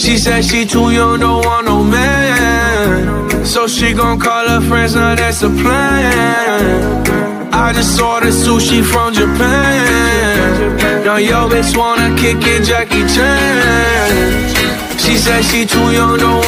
She said she too young, don't want no man. So she gon' call her friends, now that's a plan. I just ordered sushi from Japan. Now yo bitch wanna kick it, Jackie Chan. She said she too young, don't want